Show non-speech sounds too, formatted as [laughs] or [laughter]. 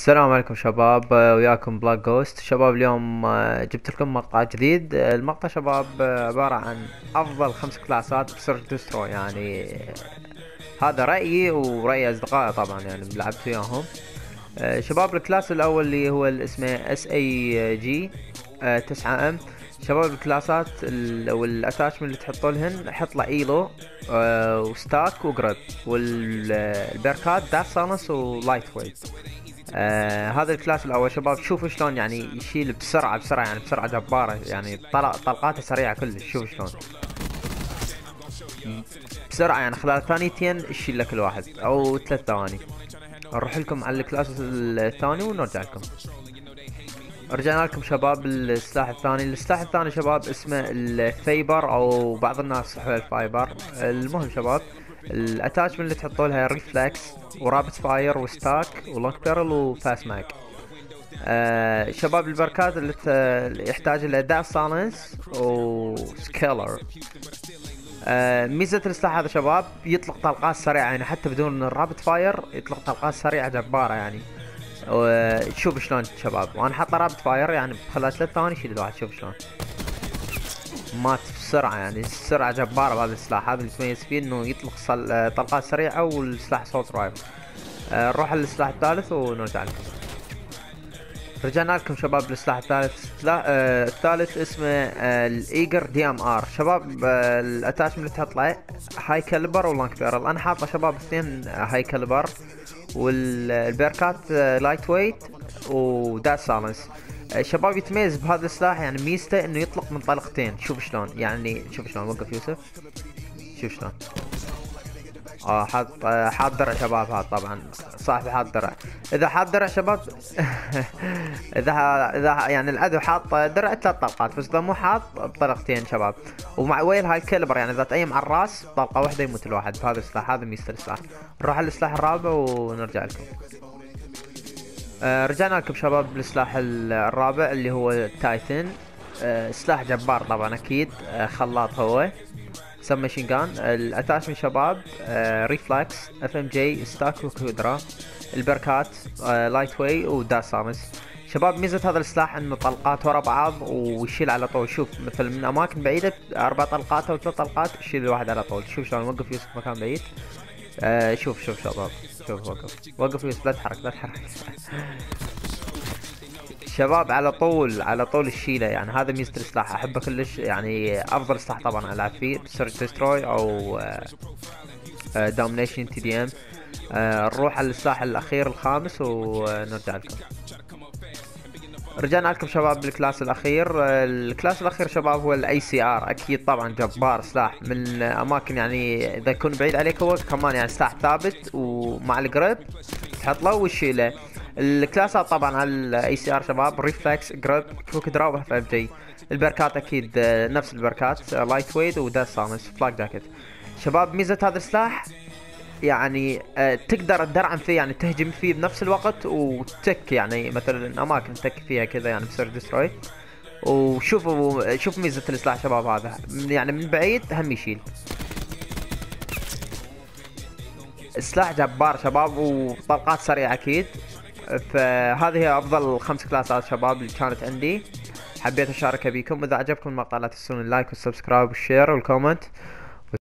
السلام عليكم شباب آه، وياكم Black Ghost شباب اليوم آه، جبت لكم مقطع جديد. آه، المقطع شباب عبارة عن أفضل خمس كلاسات ب search destroy. يعني هذا رأيي ورأي أصدقائي طبعا يعني لعبت وياهم. شباب ال class الأول اللي هو اسمه SAUG 9 M. شباب الكلاسات ال- وال attachment اللي تحطوا لهن حط له ELO و stock و grip. والبركات dead silence و lightweight. آه هذا ال class الأول شباب شوفوا شلون يعني يشيل بسرعة بسرعة يعني بسرعة جبارة يعني طلق طلقاته سريعة كلش شوفوا شلون. بسرعة يعني خلال ثانيتين يشيل لك الواحد أو ثلاث ثواني. نروح لكم على ال class الثاني ونرجع لكم. رجعنا لكم شباب السلاح الثاني. السلاح الثاني شباب اسمه ال Vapr أو بعض الناس يصحوا ال Viper. المهم شباب ال attachment اللي تحطوا لها ريفلكس ورابت فاير وستاك ولونج بيرل وفاست ماك آه شباب البركات اللي يحتاج لها dead silence و skulker آه ميزة السلاح هذا شباب يطلق طلقات سريعة يعني حتى بدون ال rapid fire يطلق طلقات سريعة جبارة يعني. وشوف شلون شباب. وأنا حاطه rapid fire يعني خلال ثلاث ثواني يشيل الواحد شوف شلون. مات بسرعة يعني السرعة جبارة بهذا السلاح. هذا اللي يتميز فيه إنه يطلق طلقات سريعة والسلاح assault rifle آه، نروح للسلاح الثالث ونرجع لكم. رجعنا لكم شباب للسلاح الثالث. آه الثالث اسمه آه ال Auger DMR. شباب آه ال attachment اللي تحط high caliber و long barrel. أنا حاطه شباب اثنين high caliber والبيركات lightweight و dead silence شباب يتميز بهذا السلاح يعني ميزته إنه يطلق من طلقتين. شوف شلون. يعني شوف شلون وقف يوسف. شوف شلون. آه حاط آه، حاط درع شباب هذا طبعا. صاحبي حاط درع. إذا حاط درع شباب [laughs] إذا إذا يعني العدو حاط درع ثلاث طلقات بس إذا مو حاط بطلقتين شباب. ومع ويل هاي الكالبر يعني إذا تأيم على الراس طلقة واحدة يموت الواحد. بهذا السلاح هذا ميزة السلاح. نروح على السلاح الرابع ونرجع لكم. آه رجعنا لكم شباب للسلاح ال- الرابع اللي هو Titan. آه سلاح جبار طبعا أكيد. آه خلاط هو. sub machine gun ال attachment شباب reflex FMJ stock و quickdraw البركات lightweight و dead silence. شباب ميزة هذا السلاح إنه طلقات ورا بعض ويشيل على طول. شوف مثل من أماكن بعيدة أربع طلقات أو ثلاث طلقات يشيل الواحد على طول. شوف شلون وقف يوسف مكان بعيد. آه شوف شوف شباب شوف وقف. وقف لا تحرك لا تحرك. [laughs] شباب على طول على طول الشيلة يعني. هذا ميزة السلاح أحبه كلش. يعني أفضل سلاح طبعا العب فيه. search and destroy أو domination TDM نروح على السلاح الأخير الخامس ونرجع لكم. رجعنا لكم شباب بال class الأخير. آه، ال class الأخير شباب هو ال ACR أكيد طبعا جبار سلاح. من أماكن يعني إذا يكون بعيد عليك هو كمان يعني سلاح ثابت ومع ال grip تحط له وتشيله الكلاسات طبعا على ال ACR شباب reflex grip quickdraw FFG ال perks أكيد آه، نفس ال perks lightweight و toughness flak jacket شباب ميزة هذا السلاح يعني آه، تقدر تدرعم فيه يعني تهجم فيه بنفس الوقت وتك يعني مثلا اماكن تك فيها كذا يعني ب search and destroy وشوفوا شوف ميزة السلاح شباب هذا. يعني من بعيد هم يشيل. السلاح جبار شباب وطلقات سريعة أكيد. فهذه هي أفضل خمس كلاسات شباب اللي كانت عندي. حبيت أشاركها بيكم اذا عجبكم المقطع لا تنسون اللايك والسبسكرايب والشير والكومنت.